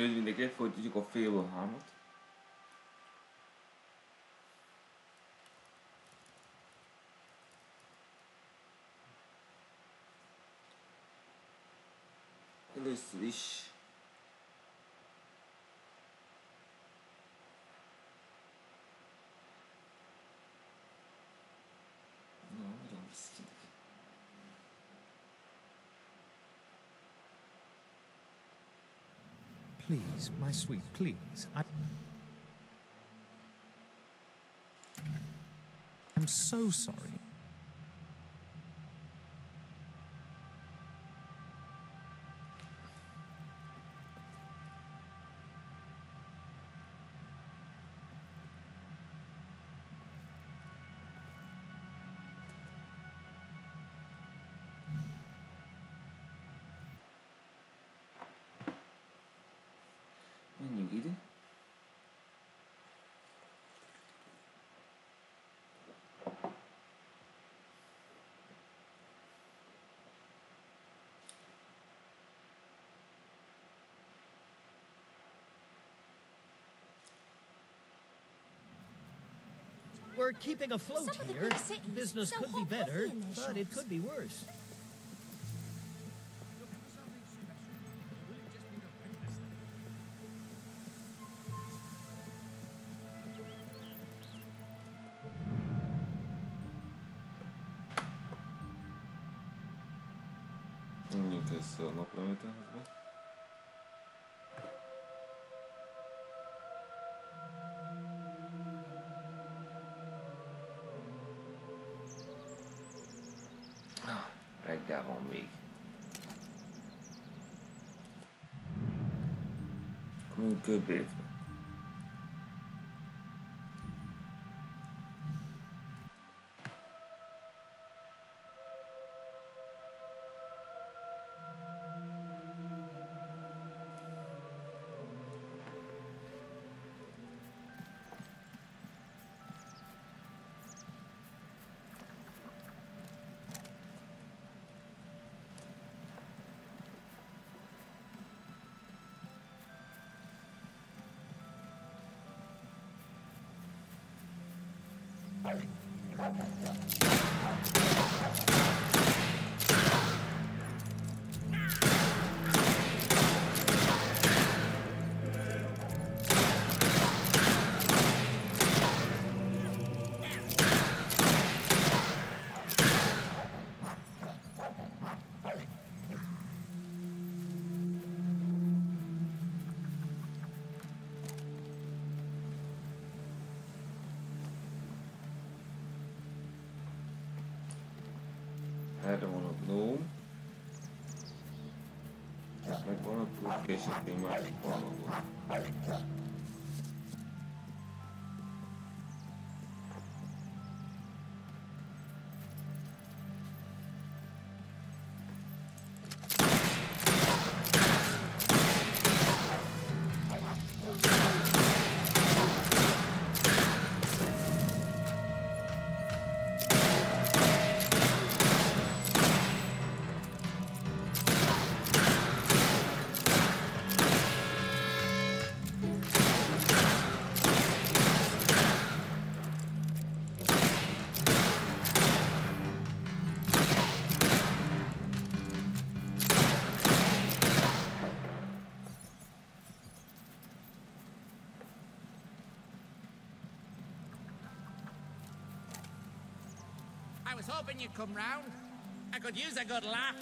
Üdv mindenki, folytatjuk a Fable 3-ot. Először is Please, my sweet, please. I... I'm so sorry. We're keeping afloat Some here. Business sell could be better, coffee in their but it could be worse. Menjünk össze a naprajtásba. Ah, Akkor többét. Erre van a gnóm. que se quema el I was hoping you'd come round. I could use a good laugh.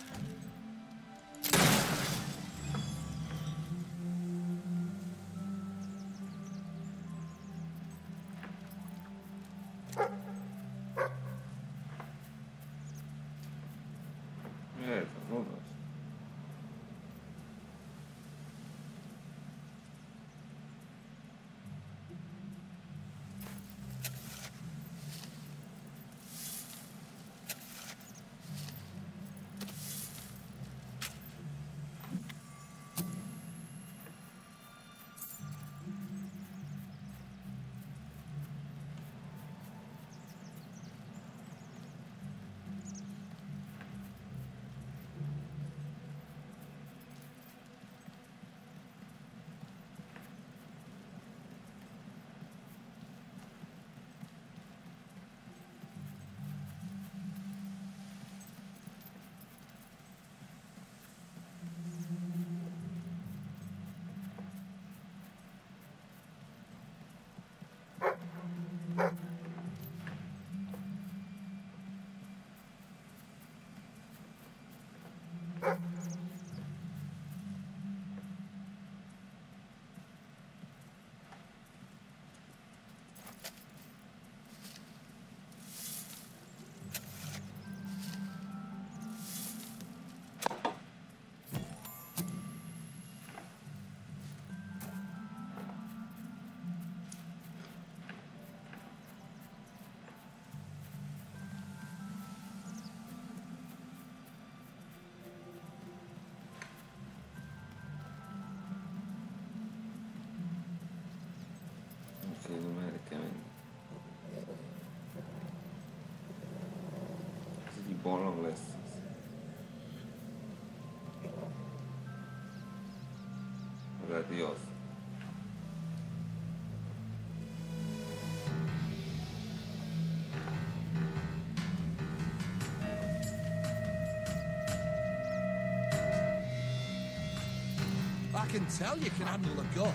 Gradios. I can tell you can handle a gun.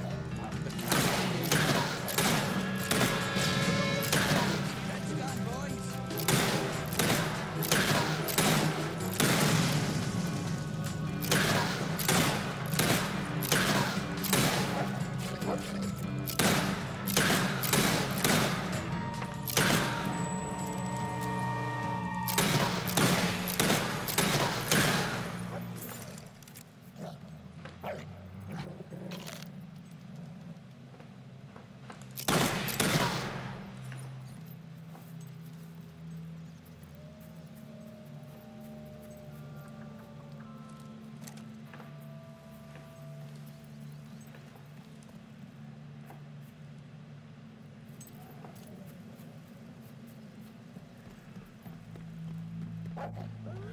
But can Let's go, boys.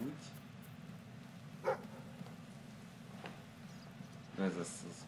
luz. Mas essas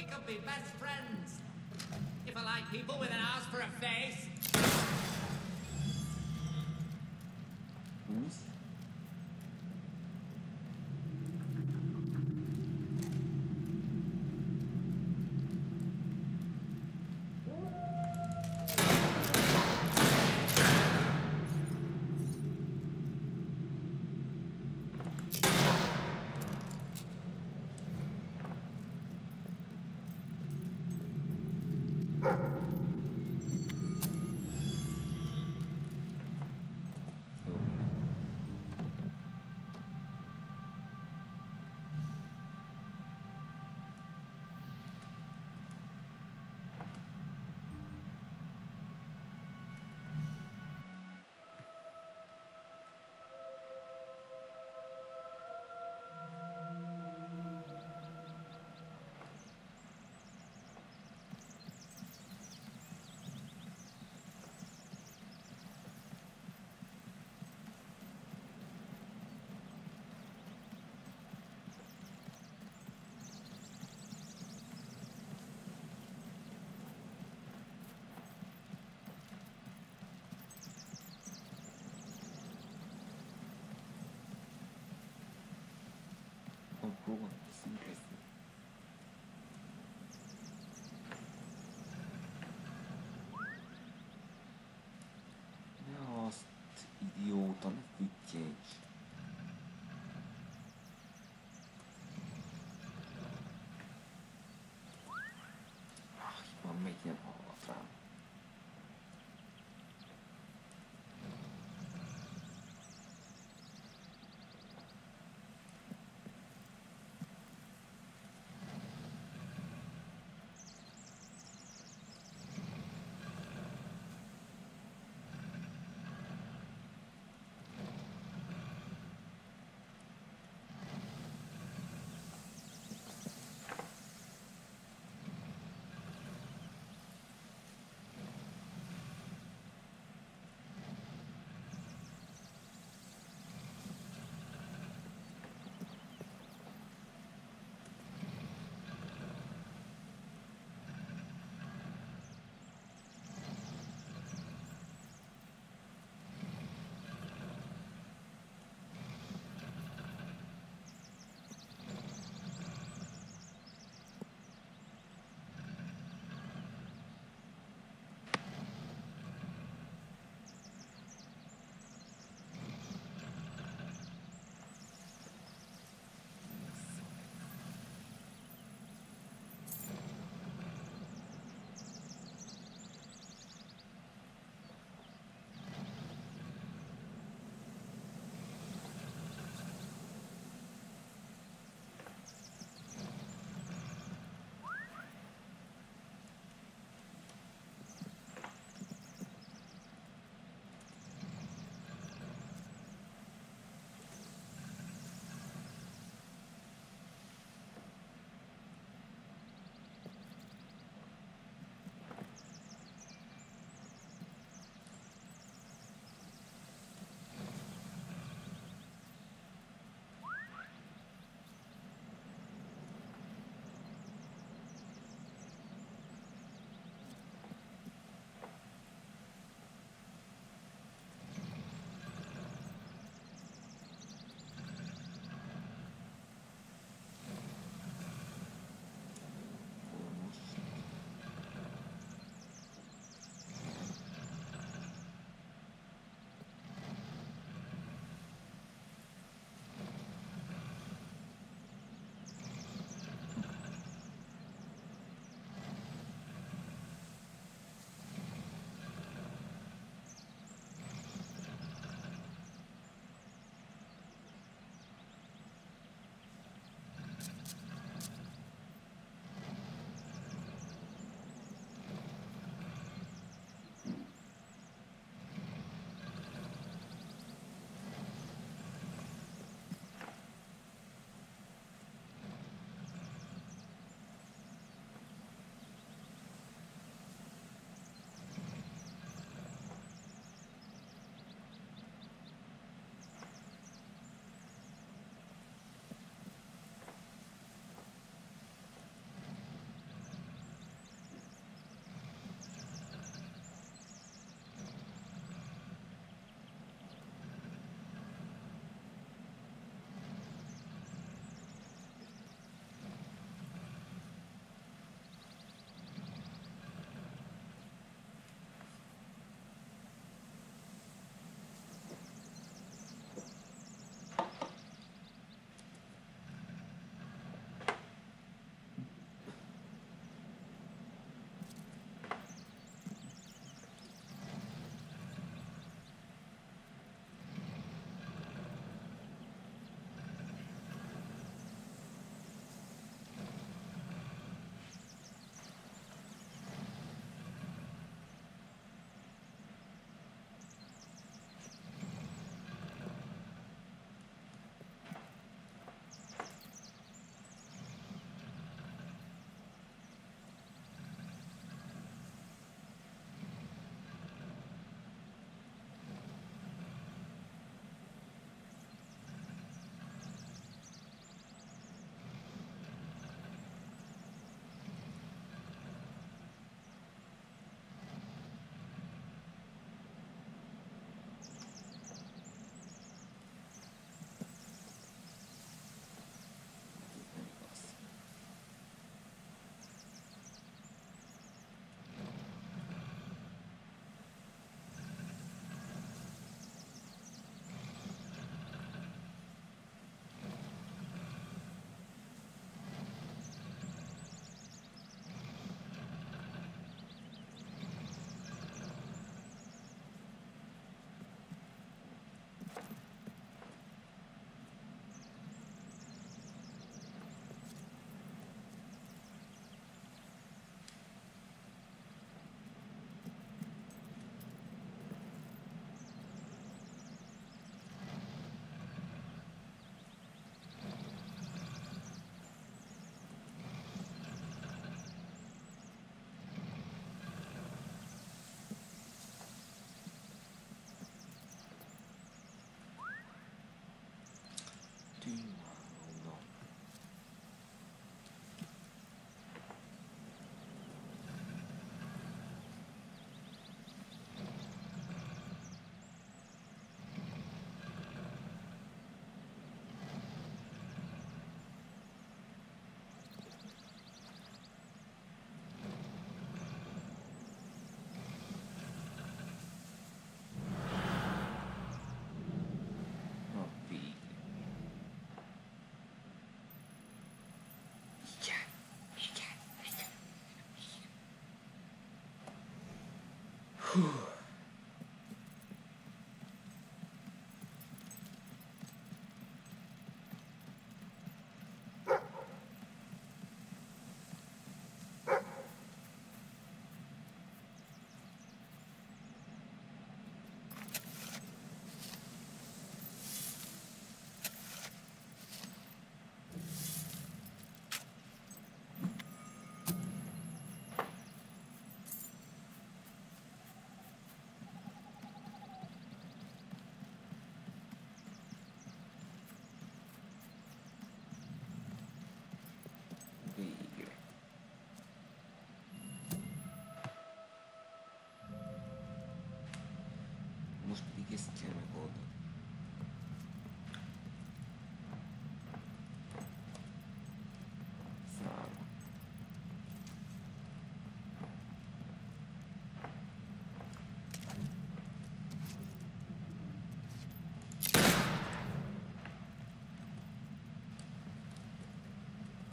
We could be best friends. If I like people with an ass for a face. 午後の休みです。Last idiota of the cage.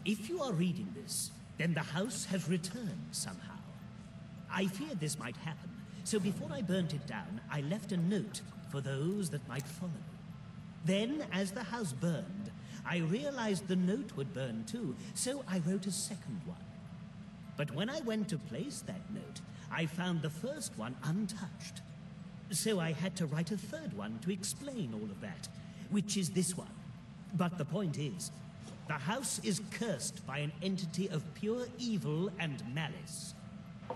If you are reading this, then the house has returned somehow. I feared this might happen, so before I burnt it down, I left a note for those that might follow. Then, as the house burned, I realized the note would burn too, so I wrote a second one. But when I went to place that note, I found the first one untouched. So I had to write a third one to explain all of that, which is this one. But the point is, the house is cursed by an entity of pure evil and malice.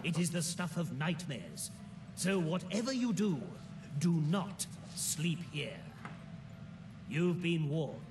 It is the stuff of nightmares. So whatever you do, do not sleep here. You've been warned.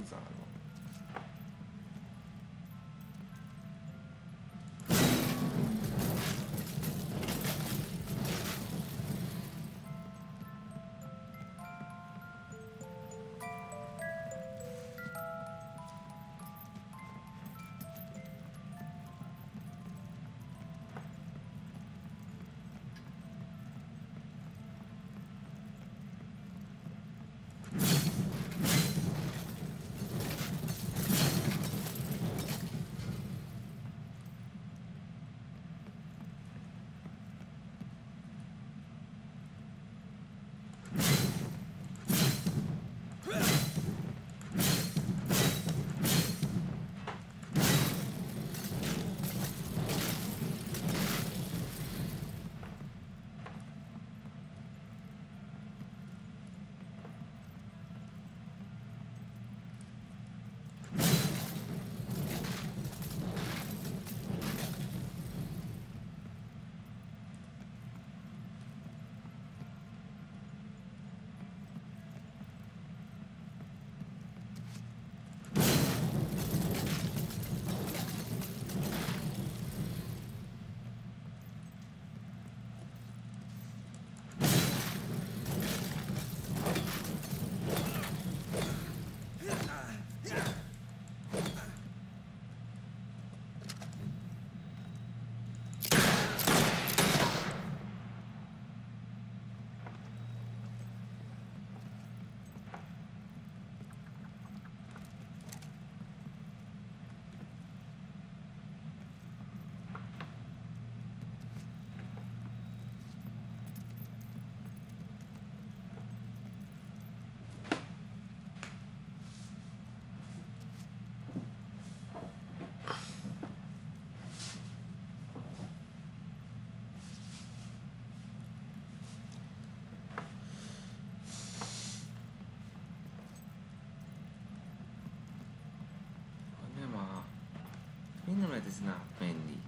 ーザーの that is not windy.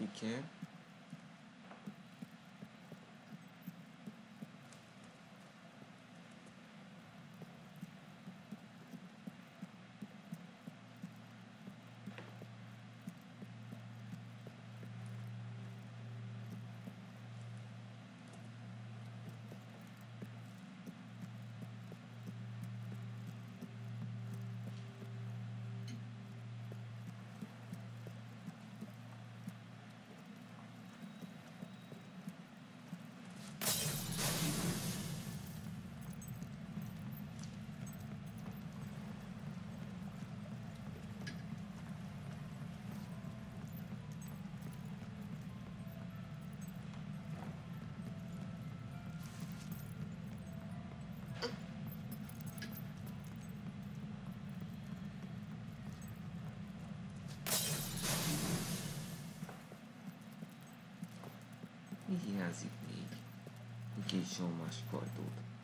you can. 新生マシコアへどうぞ。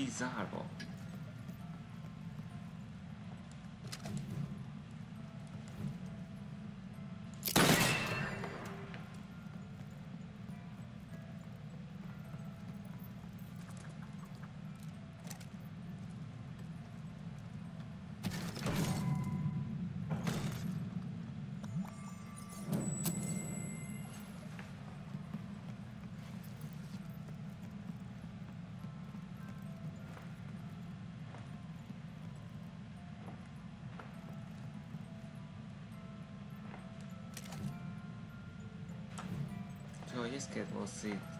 Pizarro. So I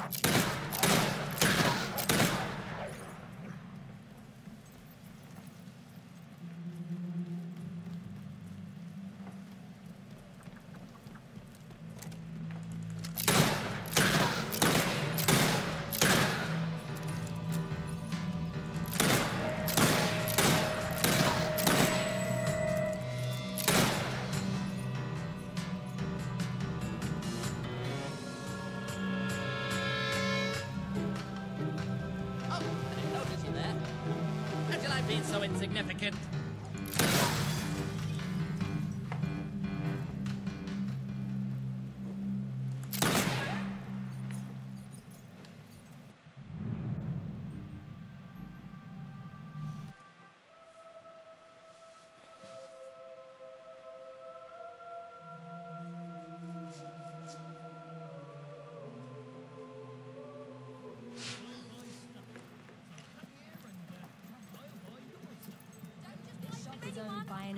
you insignificant.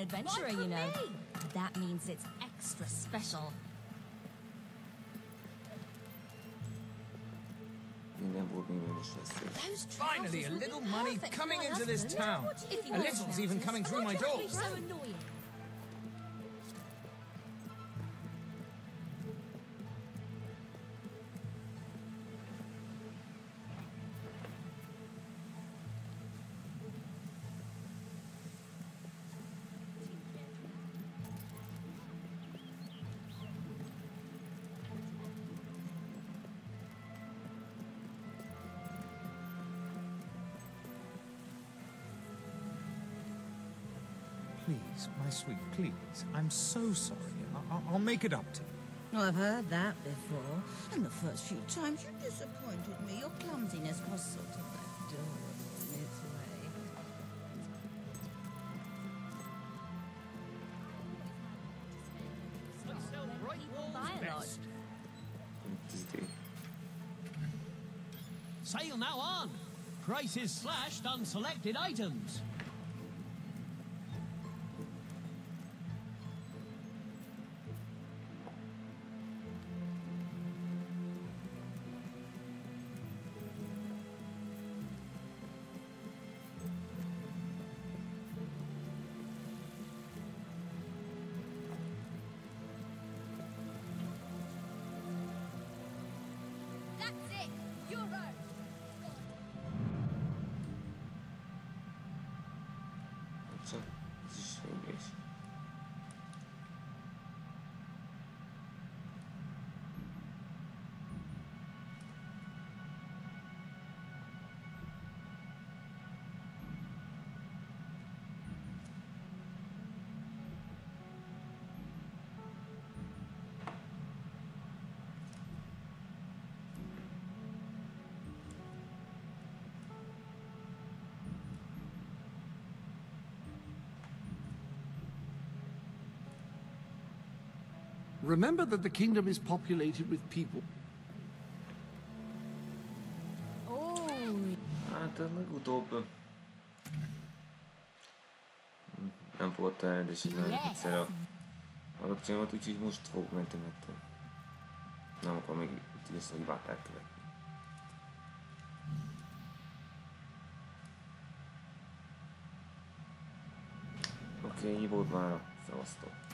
Adventurer, you know. That means it's extra special. Yine bugün görüşeceğiz. Those Finally, a little money coming into this town. A weren't little's even coming through my why door. it be so sweet, please. I'm so sorry. I- I- I'll make it up to you. Well, I've heard that before. And the first few times you disappointed me. Your clumsiness was sort of adorable in its way. People buy a Sale now on. Prices slashed on selected items. Dzisiaj Remember that the kingdom is populated with people. Oh, Hát a legutóbb... Nem volt rendes így nagyon egyszer a adopciómat, úgyhogy most fogok menni, mert nem akar még itt ezt a hibát elkövetni. Oké, okay, volt már. Szevasztok.